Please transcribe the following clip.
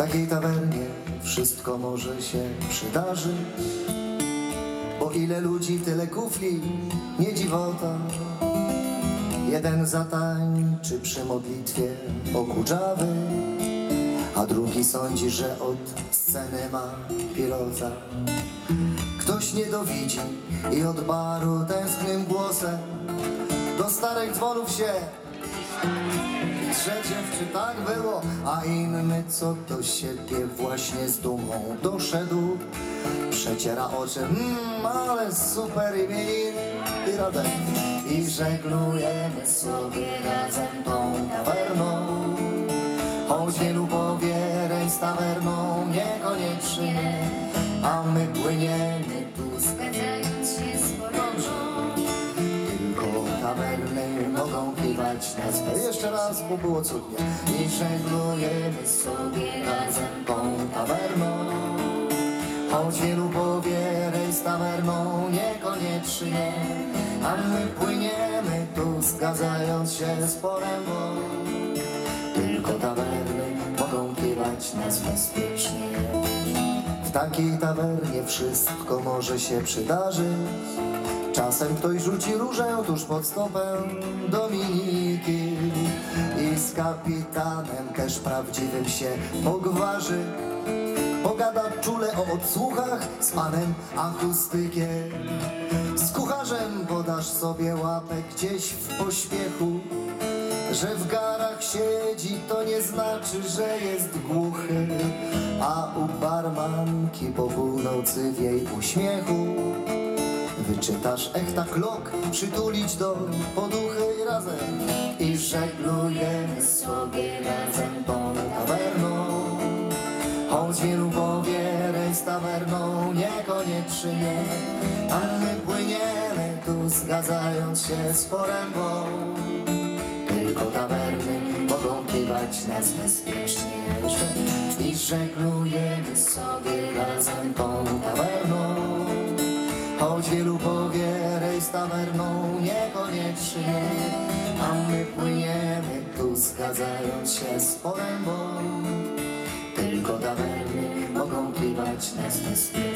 takiej tawernie wszystko może się przydarzyć. Bo ile ludzi, tyle kufli, nie dziwota. Jeden zatańczy przy modlitwie okuczawy, a drugi sądzi, że od sceny ma pilota. Ktoś nie dowidzi i od baru tęsknym głosem do starych dzwonów się Trzecie czy tak było, a inny co do siebie właśnie z dumą doszedł. Przeciera oczy, mmm, ale super imieniny i radę. I żeglujemy sobie razem tą tawerną. Choć wielu powie rejs tawerną niekoniecznie, a my płyniemy tu z Zgadzając się z chorążą tylko tawerny mogą kiwać nas Jeszcze raz, bo było cudnie. I żeglujemy sobie razem tą tawerną. Choć wielu powie rejs tawerną niekoniecznie A my płyniemy tu zgadzając się z porębą. Tylko tawerny mogą kiwać nas bezpiecznie. W takiej tawernie wszystko może się przydarzyć. Czasem ktoś rzuci różę tuż pod stopę Dominiki i z kapitanem też prawdziwym się pogwarzy. Pogada czule o odsłuchach z panem akustykiem. Z kucharzem podasz sobie łapę gdzieś w pośpiechu. Że w garach siedzi, to nie znaczy, że jest głuchy, a u barmanki po północy w jej uśmiechu wyczytasz echta klok, przytulić do poduchy razem i żeglujemy sobie razem tą tawerną. Choć wielu powie rejs tawerną niekoniecznie, a my płyniemy tu zgadzając się z porębą. Tylko tawerny mogą kiwać nas bezpiecznie I żeglujemy sobie razem tą tawerną Choć wielu powie rejs tawerną niekoniecznie A my płyniemy tu zgadzając się z porębą. Tylko tawerny mogą kiwać nas bezpiecznie